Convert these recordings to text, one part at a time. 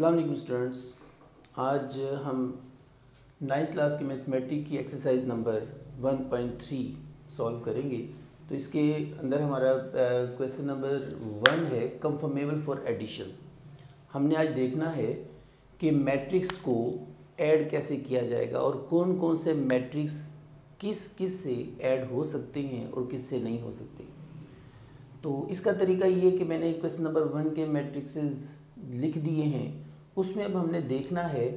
अलैक्म students. आज हम ninth class की मैथमेटिक की एक्सरसाइज नंबर 1.3 सॉल्व करेंगे। तो इसके अंदर हमारा क्वेश्चन नंबर वन है कंफर्मेबल फॉर एडिशन हमने आज देखना है कि मैट्रिक्स को ऐड कैसे किया जाएगा और कौन कौन से मैट्रिक्स किस किस से ऐड हो सकते हैं और किस से नहीं हो सकते। तो इसका तरीका ये कि मैंने क्वेश्चन नंबर वन के मैट्रिक्सेस लिख दिए हैं। उसमें अब हमने देखना है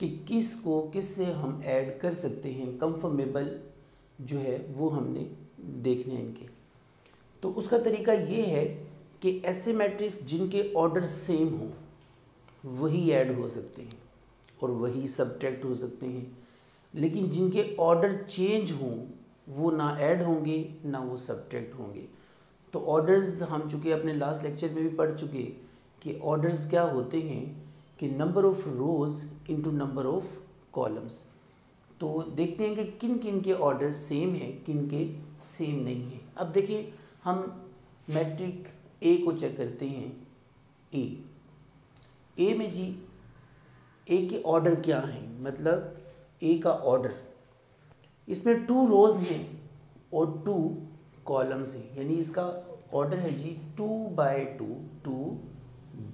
कि किस को किस से हम ऐड कर सकते हैं। कंफर्मेबल जो है, वो हमने देखने हैं इनके। तो उसका तरीका ये है कि ऐसे मैट्रिक्स जिनके ऑर्डर सेम हो, वही ऐड हो सकते हैं और वही सब्ट्रैक्ट हो सकते हैं। लेकिन जिनके ऑर्डर चेंज हों, वो ना ऐड होंगे, ना वो सब्ट्रैक्ट होंगे। तो ऑर्डर्स हम चूँकि अपने लास्ट लेक्चर में भी पढ़ चुके कि ऑर्डर्स क्या होते हैं कि number of rows into number of columns तो देखते हैं कि किन किन के ऑर्डर सेम है, किन के सेम नहीं है। अब देखिए, हम मैट्रिक ए को चेक करते हैं ए ए में जी ए के ऑर्डर क्या हैं? मतलब ए का ऑर्डर इसमें टू रोज़ हैं और टू कॉलम्स हैं। यानी इसका ऑर्डर है जी two by two two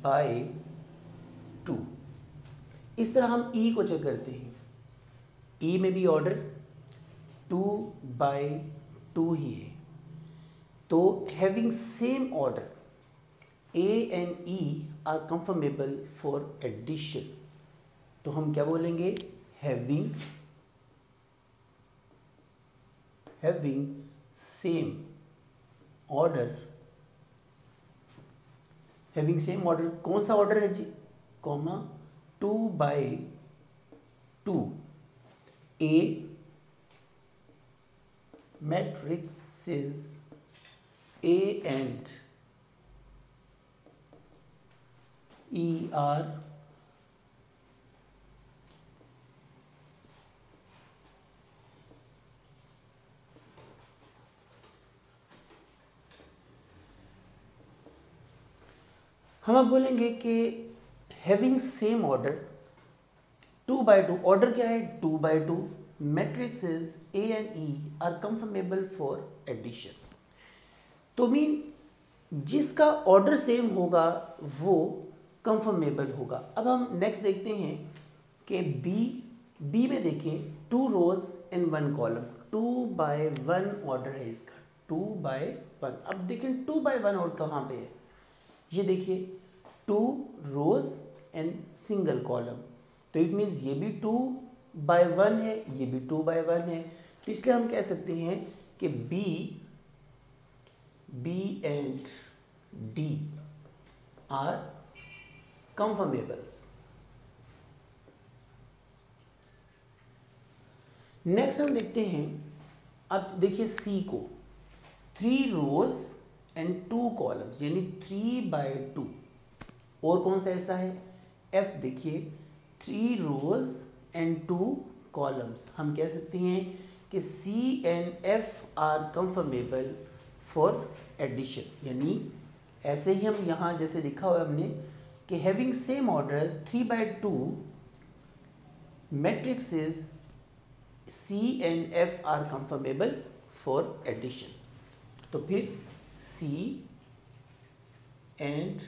by two इस तरह हम ई e को चेक करते हैं। ई e में भी ऑर्डर टू बाय टू ही है। तो having same order A and E are conformable for addition तो हम क्या बोलेंगे? Having having same order having same order कौन सा ऑर्डर है जी? Comma two by two A matrices A and E are हम अब बोलेंगे कि having same order two by two order क्या है? Two by two matrix A and E are conformable for addition तो मीन जिसका ऑर्डर सेम होगा, वो कंफर्मेबल होगा। अब हम नेक्स्ट देखते हैं कि बी बी में देखें two rows in one column two by one order है इसका टू बाय वन अब देखें टू बाय वन और कहाँ पे है? ये देखिए two rows and single column तो इट मीन्स ये भी टू बाय वन है, ये भी टू बाय वन है। तो इसलिए हम कह सकते हैं कि B B and D are conformables next हम देखते हैं, अब देखिए सी को। Three rows and two columns यानी थ्री बाय टू और कौन सा ऐसा है? एफ़ देखिए three rows and two columns हम कह सकते हैं कि C and F are conformable for addition यानी ऐसे ही हम यहाँ जैसे लिखा हुआ हमने कि having same order three by two matrix is C and F are conformable for addition तो फिर C and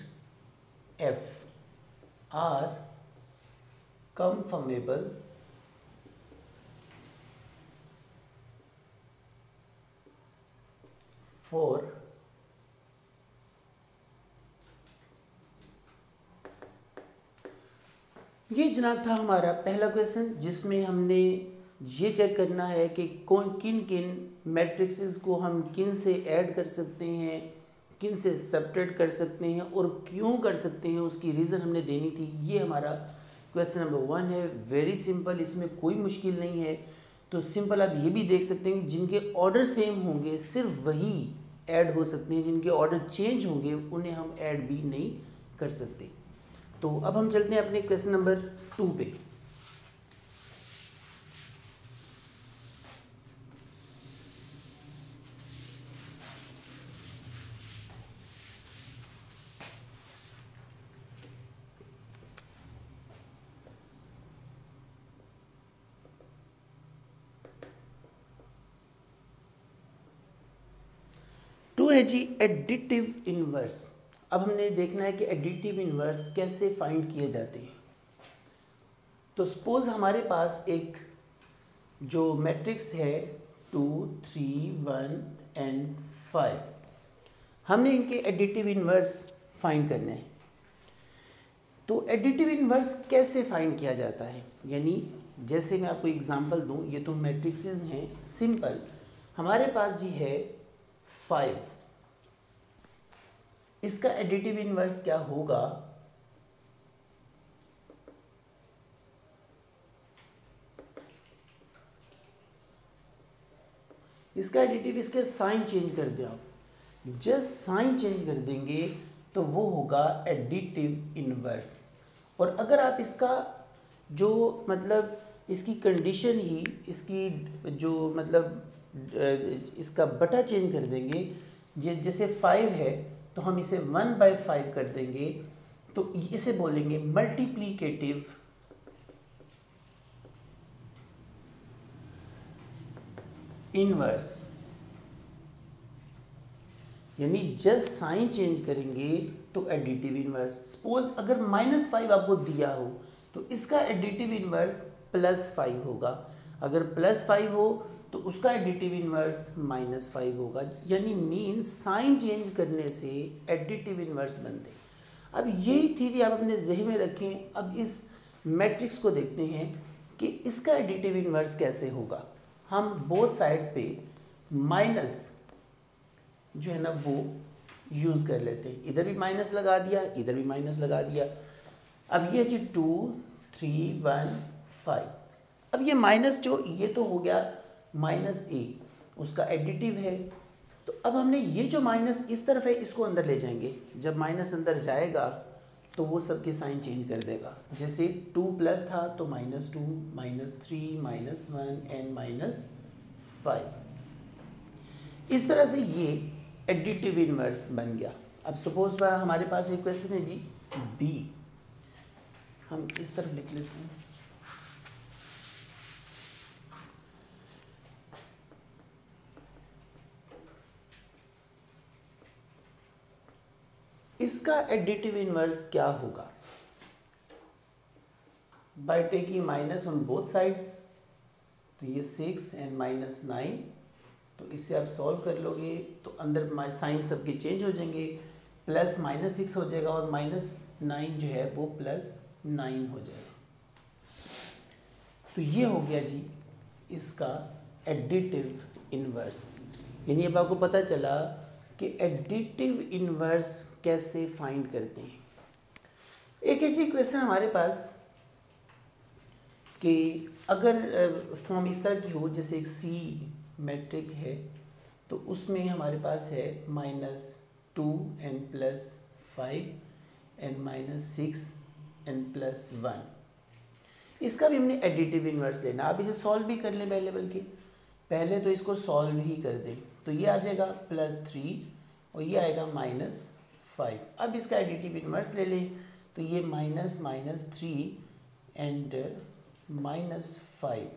F are conformable for ये जनाब था हमारा पहला क्वेश्चन जिसमें हमने ये चेक करना है कि कौन, किन किन मैट्रिक्स को हम किन से ऐड कर सकते हैं, किन से सेपरेट कर सकते हैं और क्यों कर सकते हैं, उसकी रीज़न हमने देनी थी। ये हमारा क्वेश्चन नंबर वन है। वेरी सिंपल इसमें कोई मुश्किल नहीं है। तो सिंपल आप ये भी देख सकते हैं कि जिनके ऑर्डर सेम होंगे, सिर्फ़ वही ऐड हो सकते हैं। जिनके ऑर्डर चेंज होंगे, उन्हें हम ऐड भी नहीं कर सकते। तो अब हम चलते हैं अपने क्वेश्चन नंबर टू पे। है जी एडिटिव इनवर्स अब हमने देखना है कि एडिटिव इनवर्स कैसे फाइंड किए जाते हैं। तो सपोज़ हमारे पास एक जो मैट्रिक्स है two three one and five हमने इनके एडिटिव इनवर्स फाइंड करने हैं। तो एडिटिव इनवर्स कैसे फाइंड किया जाता है? यानी जैसे मैं आपको एग्जांपल दूँ, ये तो मैट्रिक्सेस हैं सिंपल हमारे पास जी है फाइव इसका एडिटिव इनवर्स क्या होगा? इसका एडिटिव इसके साइन चेंज कर दिया आप। साइन चेंज कर देंगे तो वो होगा एडिटिव इनवर्स और अगर आप इसका जो मतलब इसकी कंडीशन ही, इसकी जो मतलब इसका बटा चेंज कर देंगे, ये जैसे फाइव है तो हम इसे वन बाय फाइव कर देंगे तो इसे बोलेंगे मल्टीप्लीकेटिव इनवर्स यानी जस्ट साइन चेंज करेंगे तो एडिटिव इनवर्स सपोज़ अगर माइनस फाइव आपको दिया हो तो इसका एडिटिव इनवर्स प्लस फाइव होगा। अगर प्लस फाइव हो तो उसका एडिटिव इनवर्स माइनस फाइव होगा, यानी मीन साइन चेंज करने से एडिटिव इनवर्स बनते अब यही थीरी आप अपने जहन में रखें। अब इस मैट्रिक्स को देखते हैं कि इसका एडिटिव इनवर्स कैसे होगा। हम बोथ साइड्स पे माइनस जो है ना, वो यूज़ कर लेते हैं। इधर भी माइनस लगा दिया, इधर भी माइनस लगा दिया। अब ये जी टू थ्री वन फाइव अब ये माइनस जो, ये तो हो गया माइनस ए, उसका एडिटिव है। तो अब हमने ये जो माइनस इस तरफ़ है, इसको अंदर ले जाएँगे। जब माइनस अंदर जाएगा तो वो सबके साइन चेंज कर देगा। जैसे टू प्लस था तो minus two, minus three, minus one, and minus five. इस तरह से ये एडिटिव इनवर्स बन गया। अब सपोज़ हमारे पास एक क्वेश्चन है जी बी हम इस तरफ़ लिख लेते हैं। इसका एडिटिव इनवर्स क्या होगा? By taking minus on both sides तो ये सिक्स एंड माइनस नाइन तो इसे आप सॉल्व कर लोगे तो अंदर साइन सबके चेंज हो जाएँगे प्लस माइनस सिक्स हो जाएगा और माइनस नाइन जो है वो प्लस नाइन हो जाएगा। तो ये हो गया जी इसका एडिटिव इनवर्स यानी अब आपको पता चला कि एडिटिव इनवर्स कैसे फाइंड करते हैं? एक ऐसी क्वेश्चन हमारे पास कि अगर फॉर्म इस तरह की हो, जैसे एक सी मैट्रिक है तो उसमें हमारे पास है minus two N plus five N minus six N plus one इसका भी हमने एडिटिव इन्वर्स लेना। आप इसे सॉल्व भी कर लें पहले बल्कि। पहले तो इसको सॉल्व ही कर दें। तो ये आ जाएगा प्लस थ्री और ये आएगा माइनस फाइव अब इसका एडिटिव इनवर्स ले लें। तो ये minus minus three and minus five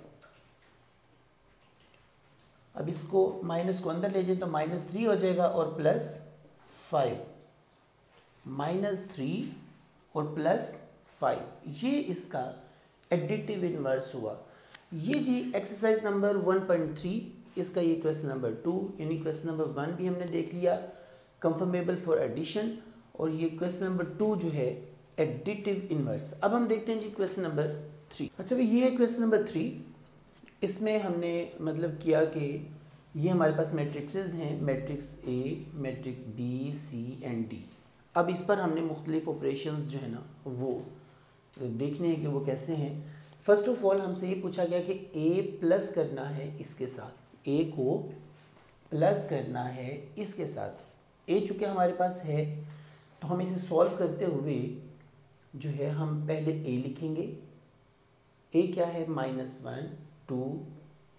अब इसको माइनस को अंदर ले जाए तो माइनस थ्री हो जाएगा और प्लस फाइव माइनस थ्री और प्लस फाइव ये इसका एडिटिव इनवर्स हुआ। ये जी exercise number one point three इसका ये क्वेश्चन नंबर टू यानी क्वेश्चन नंबर वन भी हमने देख लिया कंफर्मेबल फॉर एडिशन और ये क्वेश्चन नंबर टू जो है एडिटिव इनवर्स अब हम देखते हैं जी क्वेश्चन नंबर थ्री अच्छा भाई ये है क्वेश्चन नंबर थ्री इसमें हमने मतलब किया कि ये हमारे पास मैट्रिक्सेस हैं matrix A matrix B C and D अब इस पर हमने मुख्तलिफ़ ऑपरेशन जो है ना, वो देखने हैं कि वो कैसे हैं. फ़र्स्ट ऑफ़ ऑल हमसे ये पूछा गया कि ए प्लस करना है इसके साथ. ए को प्लस करना है इसके साथ। ए चूँकि हमारे पास है तो हम इसे सॉल्व करते हुए जो है हम पहले ए लिखेंगे। ए क्या है? Minus one two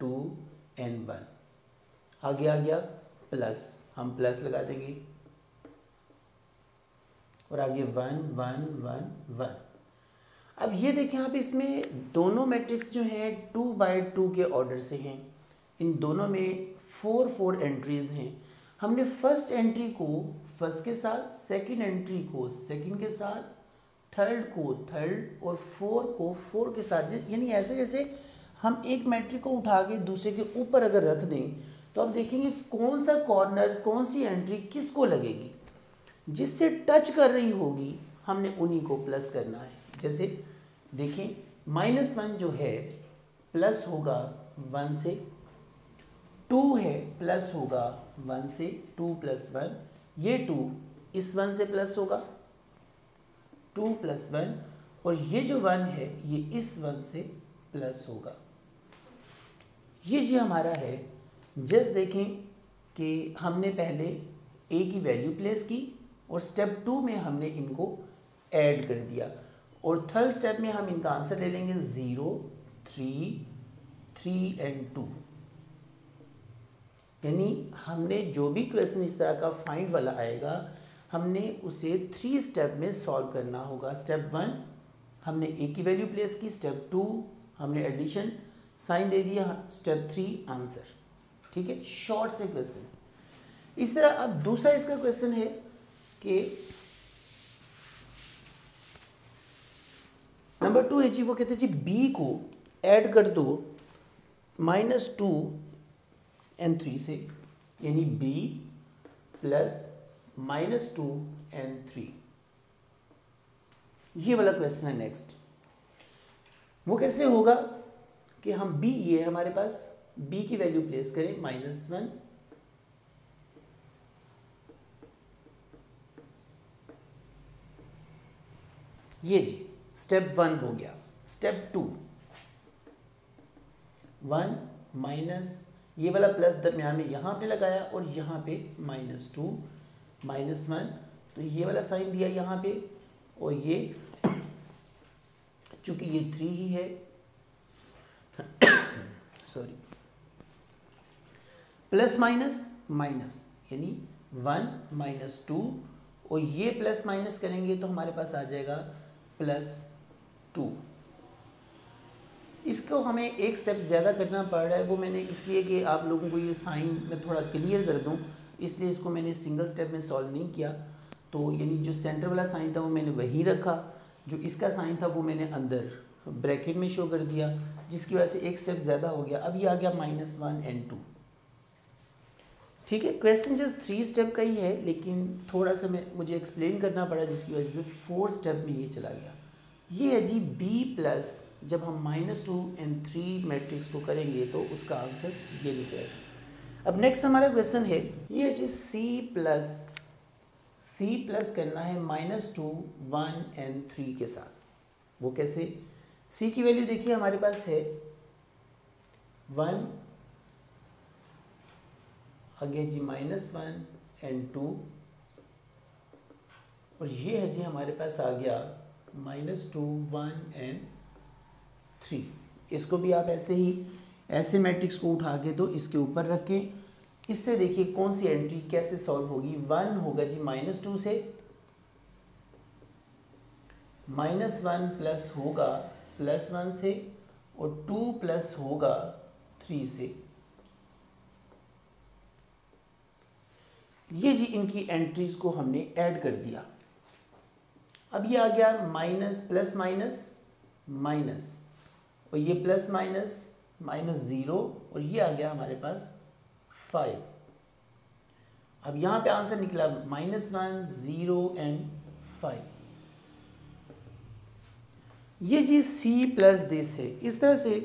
two N one आगे आ गया प्लस हम प्लस लगा देंगे। और आगे वन वन वन वन अब ये देखें आप इसमें दोनों मैट्रिक्स जो हैं टू बाय टू के ऑर्डर से हैं। इन दोनों में फोर फोर एंट्रीज हैं। हमने फ़र्स्ट एंट्री को फ़र्स्ट के साथ सेकंड एंट्री को सेकंड के साथ थर्ड को थर्ड और फोर को फोर के साथ। यानी ऐसे जैसे हम एक मैट्रिक को उठा के दूसरे के ऊपर अगर रख दें तो आप देखेंगे कौन सा कॉर्नर कौन सी एंट्री किसको लगेगी। जिससे टच कर रही होगी, हमने उन्हीं को प्लस करना है। जैसे देखें माइनस वन जो है प्लस होगा वन से टू है प्लस होगा वन से टू प्लस वन। ये टू इस वन से प्लस होगा, टू प्लस वन। और ये जो वन है, ये इस वन से प्लस होगा। ये जी हमारा है। जस्ट देखें कि हमने पहले ए की वैल्यू प्लेस की और स्टेप टू में हमने इनको ऐड कर दिया। और थर्ड स्टेप में हम इनका आंसर ले लेंगे zero three three and two यानी हमने जो भी क्वेश्चन इस तरह का फाइंड वाला आएगा, हमने उसे थ्री स्टेप में सॉल्व करना होगा। स्टेप वन हमने ए की वैल्यू प्लेस की। स्टेप टू हमने एडिशन साइन दे दिया। स्टेप थ्री आंसर ठीक है? शॉर्ट से क्वेश्चन इस तरह अब दूसरा इसका क्वेश्चन है कि नंबर टू है जी, वो कहते हैं जी बी को ऐड कर दो माइनस टू एन थ्री से, यानी B plus minus two N three ये वाला क्वेश्चन है नेक्स्ट वो कैसे होगा कि हम बी ये है हमारे पास बी की वैल्यू प्लेस करें माइनस वन ये जी स्टेप वन हो गया. स्टेप टू वन माइनस ये वाला प्लस दरमियान में यहाँ पे लगाया और यहाँ पे माइनस टू, माइनस वन। तो ये वाला साइन दिया यहाँ पे और ये चूँकि ये थ्री ही है। सॉरी प्लस माइनस माइनस, यानी वन, माइनस टू। और ये प्लस माइनस करेंगे तो हमारे पास आ जाएगा प्लस टू। इसको हमें एक स्टेप ज़्यादा करना पड़ रहा है। वो मैंने इसलिए कि आप लोगों को ये साइन में थोड़ा क्लियर कर दूँ, इसलिए इसको मैंने सिंगल स्टेप में सॉल्व नहीं किया। तो यानी जो सेंटर वाला साइन था वो मैंने वहीं रखा, जो इसका साइन था वो मैंने अंदर ब्रैकेट में शो कर दिया, जिसकी वजह से एक स्टेप ज़्यादा हो गया। अब ये आ गया माइनस वन एंड टू ठीक है क्वेश्चन जस्ट थ्री स्टेप का ही है, लेकिन थोड़ा सा मैं, मुझे एक्सप्लेन करना पड़ा, जिसकी वजह से फोर स्टेप में ये चला गया। ये है जी बी प्लस जब हम minus two and three matrix को करेंगे तो उसका आंसर ये निकलेगा। अब नेक्स्ट हमारा क्वेश्चन है, ये है जी सी प्लस सी प्लस करना है minus two one and three के साथ। वो कैसे? सी की वैल्यू देखिए हमारे पास है वन आगे जी माइनस वन एंड टू और ये है जी हमारे पास आ गया minus two one and three इसको भी आप ऐसे ही, ऐसे मैट्रिक्स को उठा के तो इसके ऊपर रखें। इससे देखिए कौन सी एंट्री कैसे सॉल्व होगी? वन होगा जी माइनस टू से। माइनस वन प्लस होगा प्लस वन से और टू प्लस होगा थ्री से। ये जी इनकी एंट्रीज को हमने ऐड कर दिया। अब ये आ गया माइनस प्लस माइनस माइनस और ये प्लस माइनस माइनस ज़ीरो और ये आ गया हमारे पास फाइव अब यहाँ पे आंसर निकला minus one zero and five ये चीज़ सी प्लस दिस है। इस तरह से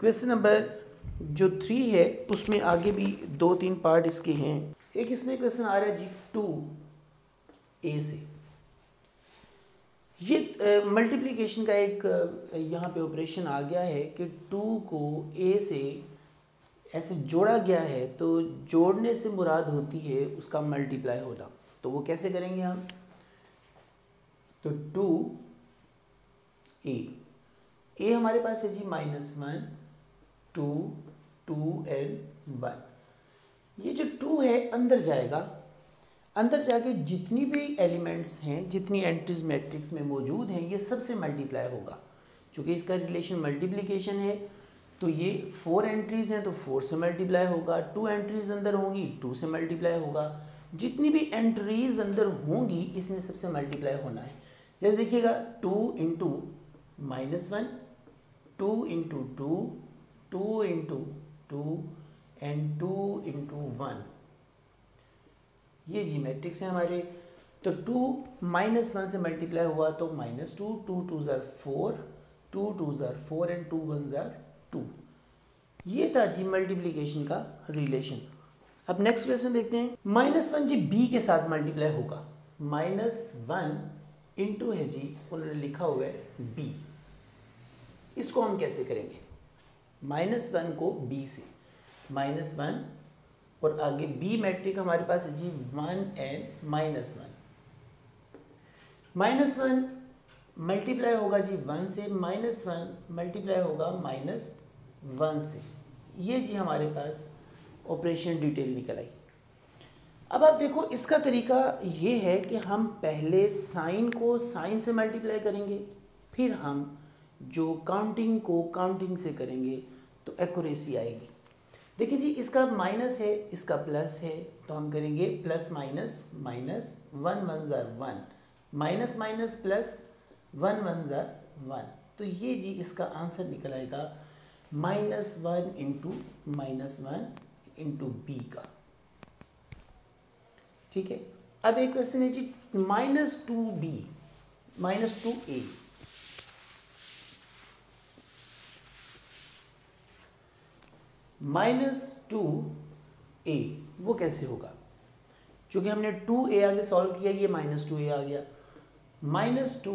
क्वेश्चन नंबर जो थ्री है, उसमें आगे भी दो तीन पार्ट इसके हैं। एक इसमें क्वेश्चन आ रहा है जी टू ए से। ये मल्टीप्लिकेशन का एक यहाँ पे ऑपरेशन आ गया है कि टू को ए से ऐसे जोड़ा गया है तो जोड़ने से मुराद होती है उसका मल्टीप्लाई होना। तो वो कैसे करेंगे हम? तो टू ए ए हमारे पास है जी minus one two two and one ये जो टू है, अंदर जाएगा। अंदर जाके जितनी भी एलिमेंट्स हैं, जितनी एंट्रीज मैट्रिक्स में मौजूद हैं, ये सबसे मल्टीप्लाई होगा। क्योंकि इसका रिलेशन मल्टीप्लिकेशन है तो ये फोर एंट्रीज हैं तो फोर से मल्टीप्लाई होगा, टू एंट्रीज अंदर होंगी, टू से मल्टीप्लाई होगा। जितनी भी एंट्रीज अंदर होंगी, इसमें सबसे मल्टीप्लाई होना है। जैसे देखिएगा, two into minus one, two into two two into two, and two into one. ये जी मैट्रिक्स है हमारे। तो टू माइनस वन से मल्टीप्लाई हुआ तो minus two two two are four two two are four and two one are two ये था जी मल्टीप्लीकेशन का रिलेशन अब नेक्स्ट क्वेश्चन देखते हैं। माइनस वन जी बी के साथ मल्टीप्लाई होगा। माइनस वन इंटू है जी, उन्होंने लिखा हुआ है बी इसको हम कैसे करेंगे? माइनस वन को बी से। माइनस वन और आगे बी मैट्रिक हमारे पास है जी one and minus one minus one multiply होगा जी वन से माइनस वन मल्टीप्लाई होगा माइनस वन से। ये जी हमारे पास ऑपरेशन डिटेल निकल आई। अब आप देखो, इसका तरीका ये है कि हम पहले साइन को साइन से मल्टीप्लाई करेंगे, फिर हम जो काउंटिंग को काउंटिंग से करेंगे तो एक्यूरेसी आएगी। देखिए जी, इसका माइनस है, इसका प्लस है तो हम करेंगे plus minus minus one one are one minus minus plus one one are one तो ये जी, इसका आंसर निकल आएगा minus one into minus one into B का. ठीक है? अब एक क्वेश्चन है जी minus two B minus two A minus two A, वो कैसे होगा? चूँकि हमने टू ए आगे सॉल्व किया, ये माइनस टू ए आ गया। माइनस टू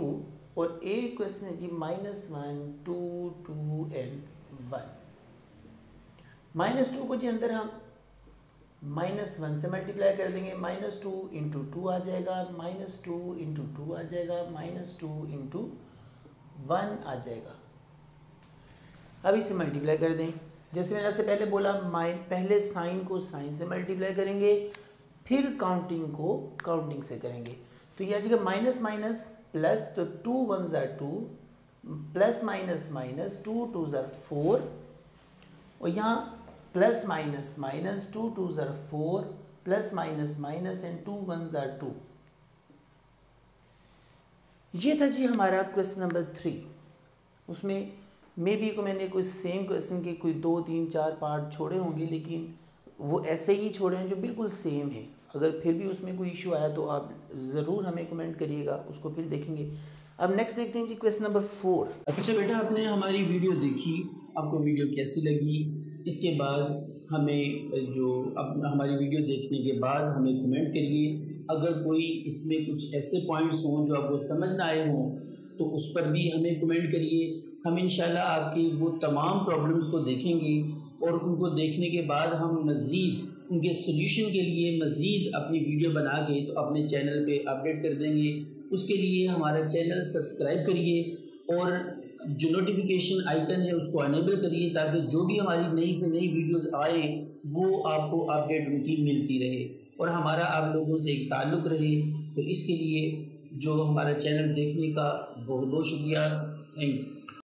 और ए क्वेश्चन है जी minus one, two two and one. Minus two को जी अंदर हम माइनस वन से मल्टीप्लाई कर देंगे। माइनस टू इंटू टू आ जाएगा। माइनस टू इंटू टू आ जाएगा। माइनस टू इंटू वन आ जाएगा। अब इसे मल्टीप्लाई कर दें। जैसे मैंने आपसे पहले बोला माइन पहले साइन को साइन से मल्टीप्लाई करेंगे, फिर काउंटिंग को काउंटिंग से करेंगे। तो ये आ जाएगा माइनस माइनस प्लस तो two one are two plus minus minus two two are four और यहाँ plus minus minus two two are four plus minus minus and two one are two ये था जी हमारा क्वेश्चन नंबर थ्री उसमें may be को मैंने कोई same question के कोई दो, तीन, चार पार्ट छोड़े होंगे, लेकिन वो ऐसे ही छोड़े हैं जो बिल्कुल सेम है। अगर फिर भी उसमें कोई इशू आया तो आप ज़रूर हमें कमेंट करिएगा, उसको फिर देखेंगे। अब नेक्स्ट देखते हैं जी क्वेश्चन नंबर फोर अच्छा बेटा, आपने हमारी वीडियो देखी, आपको वीडियो कैसी लगी? इसके बाद हमें, जो अब हमारी वीडियो देखने के बाद हमें कमेंट करिए। अगर कोई इसमें कुछ ऐसे पॉइंट्स हों जो आपको समझ ना आए हों तो उस पर भी हमें कमेंट करिए। हम इन आपकी वो तमाम प्रॉब्लम्स को देखेंगे और उनको देखने के बाद हम मज़ीद, उनके सोल्यूशन के लिए मज़ीद अपनी वीडियो बना के तो अपने चैनल पे अपडेट कर देंगे। उसके लिए हमारा चैनल सब्सक्राइब करिए और जो नोटिफिकेशन आइकन है उसको अनेबल करिए ताकि जो भी हमारी नई से नई वीडियोस आए, वो आपको अपडेट उनकी मिलती रहे और हमारा आप लोगों से एक ताल्लुक़ रहे। तो इसके लिए जो हमारा चैनल देखने का बहुत बहुत शुक्रिया। थैंक्स